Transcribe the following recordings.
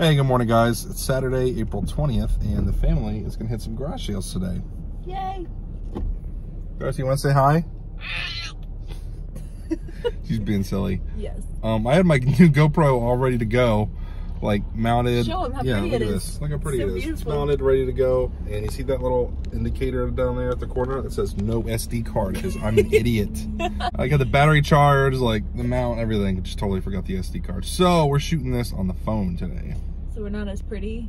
Hey, good morning, guys. It's Saturday, April 20th, and the family is going to hit some garage sales today. Yay! Darcy, you want to say hi? She's being silly. Yes. Um, I had my new GoPro all ready to go, like mounted. Show 'em how yeah, pretty look it at is. this. Look how pretty So it is. It's mounted, ready to go. And you see that little indicator down there at the corner that says no SD card because I'm an idiot. I got the battery charged, like the mount, everything. Just totally forgot the SD card. So we're shooting this on the phone today. So we're not as pretty.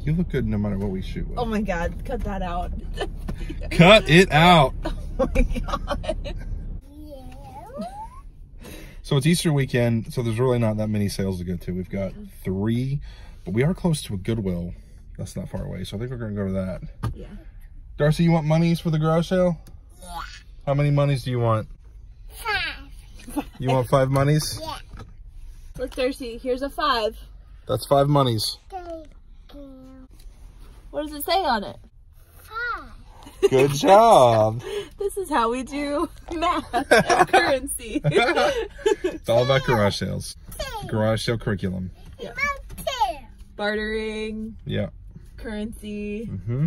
You look good no matter what we shoot with. Oh my god, cut that out. Cut it out. oh my god. Yeah. So it's Easter weekend, so there's really not that many sales to go to. We've got three, but we are close to a Goodwill. That's not far away, so I think we're gonna go to that. Yeah. Darcy, you want monies for the garage sale? Yeah. How many monies do you want? Five. You want five monies? Yeah. Look, Darcy, here's a five. That's five monies. Thank you. What does it say on it? Five. Good job. This is how we do math and currency. it's all about garage sales. Garage sale curriculum. yeah. Bartering, Yeah. currency. Mm-hmm.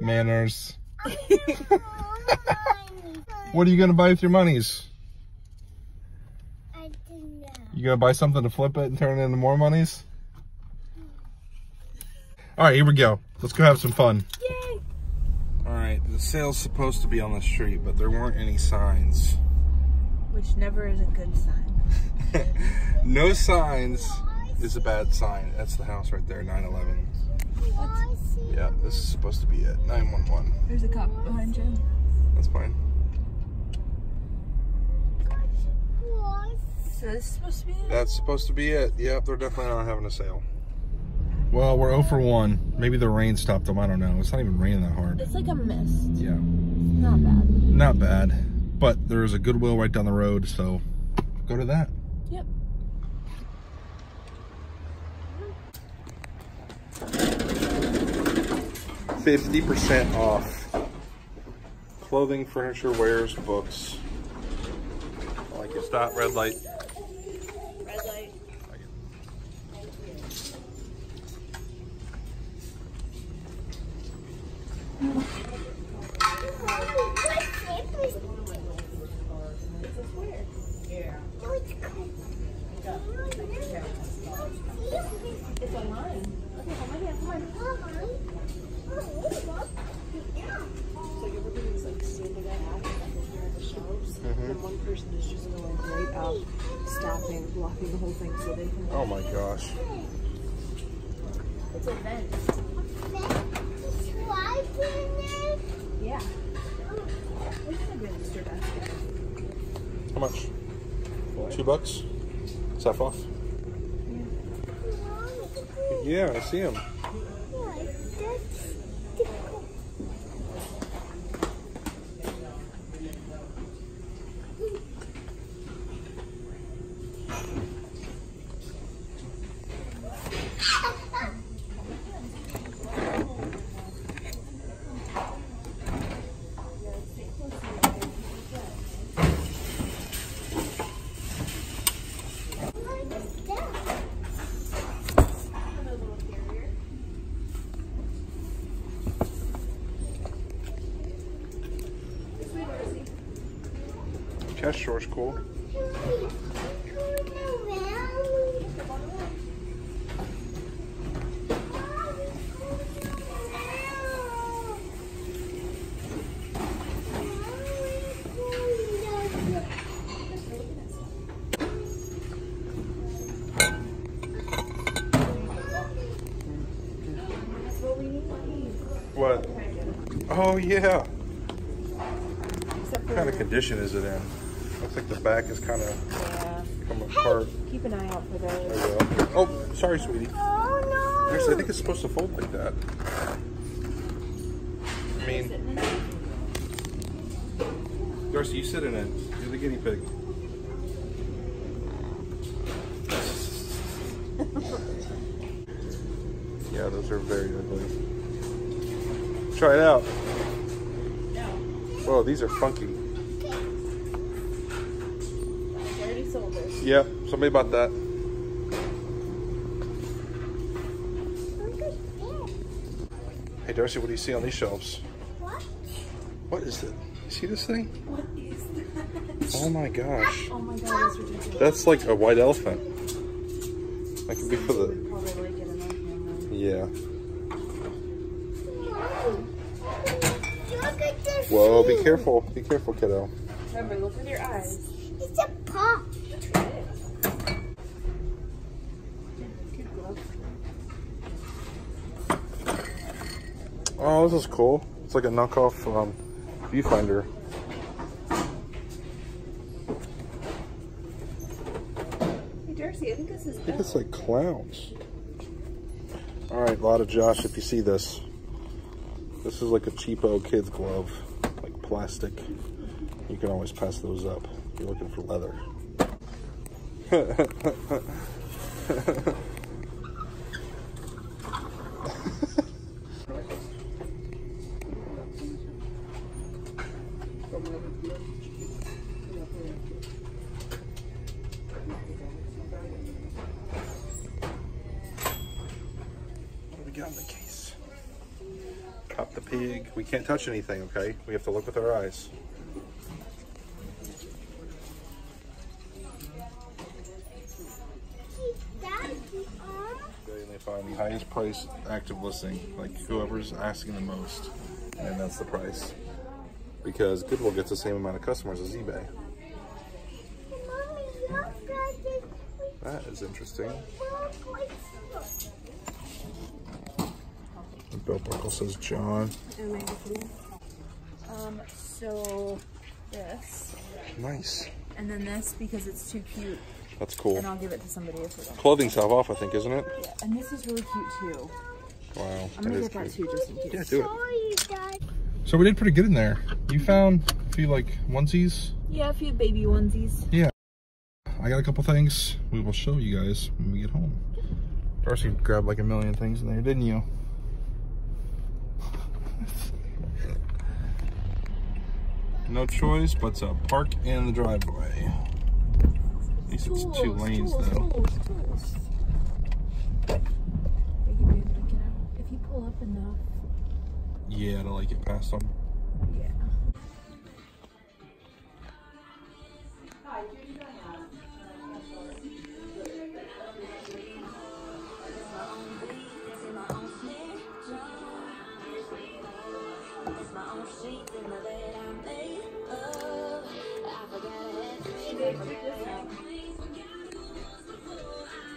Manners. What? What are you gonna buy with your monies? I don't know. You gonna buy something to flip it and turn it into more monies? All right, here we go. Let's go have some fun. Yay! All right, the sale's supposed to be on the street, but there weren't any signs. Which never is a good sign. no signs is a bad sign. That's the house right there, 911. Yeah, this is supposed to be it. 911. There's a cop behind you. That's fine. So this is supposed to be it? That's supposed to be it. Yep, they're definitely not having a sale. Well, we're 0 for 1. Maybe the rain stopped them. I don't know. It's not even raining that hard. It's like a mist. Yeah, Not bad. not bad. But there's a Goodwill right down the road, so go to that. Yep. Fifty percent off. Clothing, furniture, wares, books. I like it. Stop. Red light. Red light. It's online. Okay, hold my hand. Come on. So you look at these like standing out like here at the shelves, and then one person is just going right up, stopping, blocking the whole thing so they can. Oh It's a vent. Yeah. This is a register basket. How much? Two bucks? Is that off? Yeah, I see him. Cash store's cool. What? Oh yeah. What kind of condition is it in? Looks like the back is kind of Yeah. come apart. Keep an eye out for those. Oh, sorry, sweetie. Oh no! Actually, I think it's supposed to fold like that. I mean, Darcy, you sit in it. You're the guinea pig. yeah, those are very ugly. Try it out. Whoa, these are funky. Yeah, somebody bought that. Hey Darcy, what do you see on these shelves? What? What is it? You see this thing? What is that? Oh my gosh. Oh my god, that's ridiculous. That's like a white elephant. That could be for the... Yeah. Whoa, be careful. Be careful, kiddo. Remember, look with your eyes. It's a pop. Oh, this is cool. It's like a knockoff um, viewfinder. Hey, Darcy, I think this is I think it's like clowns. All right, a lot of Josh, if you see this, this is like a cheapo kid's glove, like plastic. You can always pass those up. if You're looking for leather. Got in the case? Pop the pig. We can't touch anything, okay? We have to look with our eyes. They find the highest price active listing, like whoever's asking the most, and that's the price. Because Goodwill gets the same amount of customers as eBay. That is interesting. Look, like, belt buckle says John. Um, so this, Nice. and then this because it's too cute, That's cool. and I'll give it to somebody if we don't. Clothing's half off, I think, isn't it? Yeah, and this is really cute too. Wow. I'm gonna get that cute. too, just in case. Yeah, do it. So we did pretty good in there. You found a few like onesies. Yeah, a few baby onesies. Yeah. I got a couple things. We will show you guys when we get home. Darcy grabbed like a million things in there, didn't you? No choice but to park in the driveway. At least it's two lanes tools, though. Tools, tools. Are you able to get out? If you pull up enough, Yeah, to like get past them. yeah.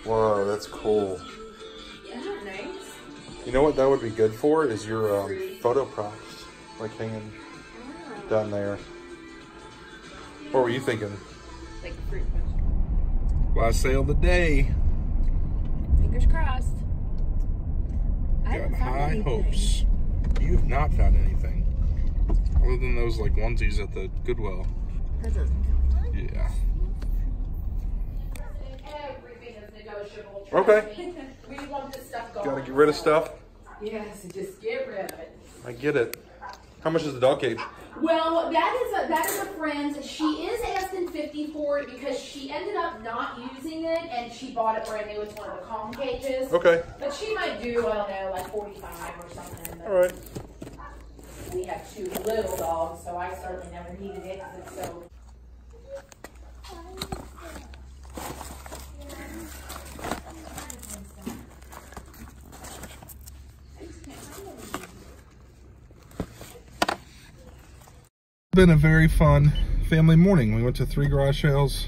Whoa, that's cool. Isn't it nice? You know what that would be good for is your um, photo props, like hanging down there. What were you thinking? Like fruit punch. Last sale of the day. Fingers crossed. I Got haven't found high anything. hopes. You have not found anything. Other than those like onesies at the Goodwill. That doesn't. Yeah. Everything is negotiable. Okay. We want this stuff Gotta get rid of stuff. Yes, just get rid of it. I get it. How much is the dog cage? Well, that is a that is a friend. She is asking fifty for it because she ended up not using it and she bought it brand new. It's one of the calm cages. Okay. But she might do I don't know like forty five or something. All right. We have two little dogs, so I certainly never needed it because it's so. Been a very fun family morning. We went to three garage sales.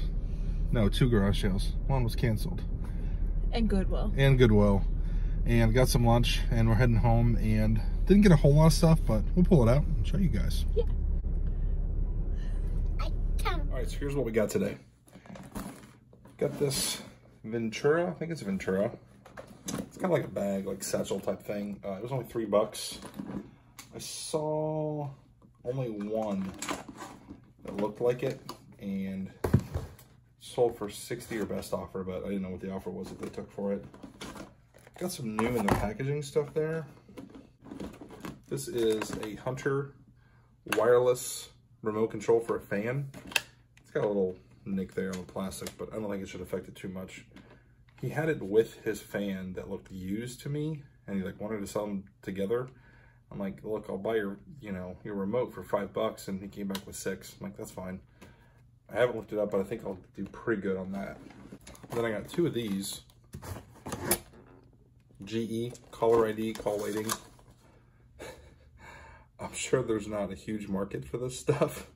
No, two garage sales. One was canceled. And Goodwill. and Goodwill and got some lunch and we're heading home and didn't get a whole lot of stuff but we'll pull it out and show you guys I come. all right so here's what we got today got this Ventura I think it's Ventura it's kind of like a bag like satchel type thing uh, it was only three bucks I saw only one that looked like it and sold for 60 or best offer but I didn't know what the offer was that they took for it Got some new in the packaging stuff there. This is a Hunter wireless remote control for a fan. It's got a little nick there on the plastic, but I don't think it should affect it too much. He had it with his fan that looked used to me, and he like wanted to sell them together. I'm like, look, I'll buy your, you know, your remote for five bucks. And he came back with six. I'm like, that's fine. I haven't looked it up, but I think I'll do pretty good on that. Then I got two of these. GE, caller ID, call waiting. I'm sure there's not a huge market for this stuff,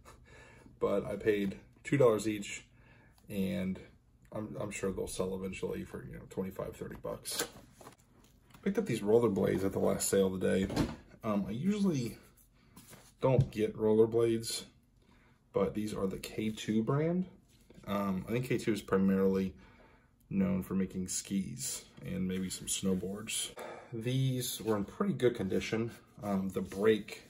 but I paid $2 each and I'm, I'm sure they'll sell eventually for, you know, 25, 30 bucks. Picked up these rollerblades at the last sale of the day. Um, I usually don't get rollerblades, but these are the K2 brand. Um, I think K2 is primarily known for making skis and maybe some snowboards. These were in pretty good condition. Um, the brake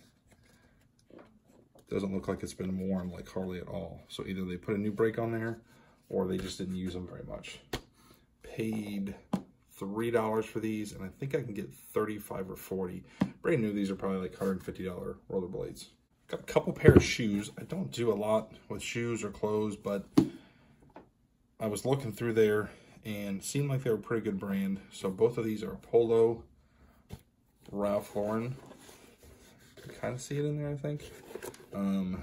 doesn't look like it's been worn like hardly at all. So either they put a new brake on there or they just didn't use them very much. Paid $3 for these and I think I can get 35 or 40. Brand new, these are probably like $150 rollerblades. Got a couple pair of shoes. I don't do a lot with shoes or clothes, but I was looking through there and seemed like they were a pretty good brand. So both of these are Polo, Ralph Lauren. Kind of see it in there, I think. Um,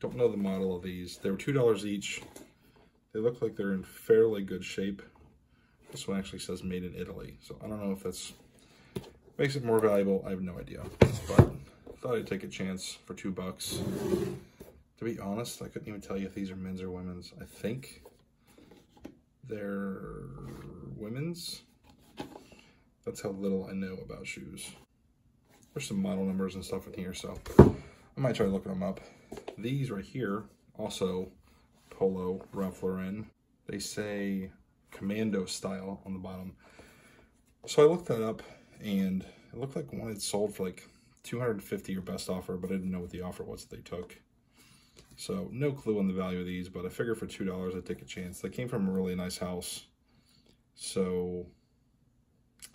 don't know the model of these. They were $2 each. They look like they're in fairly good shape. This one actually says made in Italy. So I don't know if that's makes it more valuable. I have no idea. But thought I'd take a chance for two bucks. To be honest, I couldn't even tell you if these are men's or women's. I think they're women's. That's how little I know about shoes. There's some model numbers and stuff in here, so I might try looking them up. These right here, also Polo Ralph Lauren. They say commando style on the bottom. So I looked that up and it looked like one had sold for like 250 or best offer, but I didn't know what the offer was that they took. So no clue on the value of these, but I figured for $2 I'd take a chance. They came from a really nice house. So I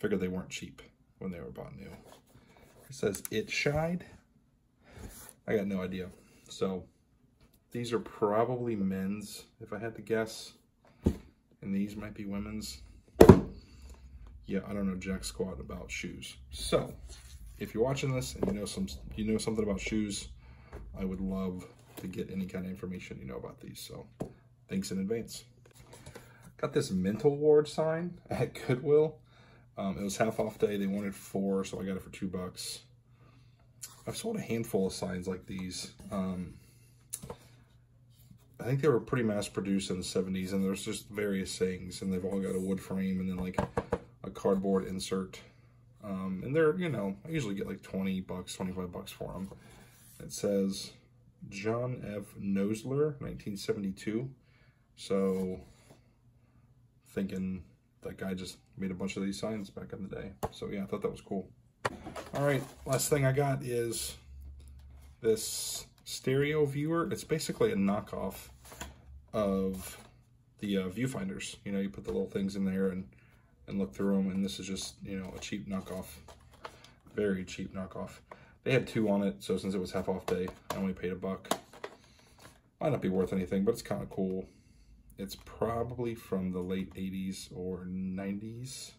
figured they weren't cheap when they were bought new. It says it shied. I got no idea. So these are probably men's, if I had to guess. And these might be women's. Yeah, I don't know jack squat about shoes. So if you're watching this and you know some you know something about shoes, I would love to get any kind of information you know about these. So thanks in advance. Got this mental ward sign at Goodwill. Um, it was half off day. They wanted four, so I got it for two bucks. I've sold a handful of signs like these. Um, I think they were pretty mass produced in the 70s, and there's just various things, and they've all got a wood frame and then like a cardboard insert. Um, and they're, you know, I usually get like 20 bucks, 25 bucks for them. It says John F. Nosler, 1972. So, thinking that guy just made a bunch of these signs back in the day. So, yeah, I thought that was cool. All right, last thing I got is this stereo viewer. It's basically a knockoff of the uh, viewfinders. You know, you put the little things in there and, and look through them, and this is just, you know, a cheap knockoff. Very cheap knockoff. They had two on it, so since it was half off day, I only paid a buck. Might not be worth anything, but it's kind of cool. It's probably from the late 80s or 90s.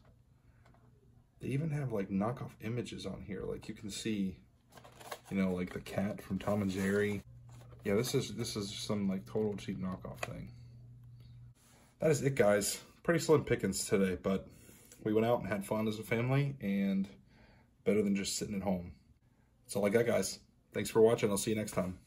They even have like knockoff images on here. Like you can see, you know, like the cat from Tom and Jerry. Yeah, this is this is some like total cheap knockoff thing. That is it, guys. Pretty slim pickings today, but we went out and had fun as a family and better than just sitting at home. That's all I got, guys. Thanks for watching. I'll see you next time.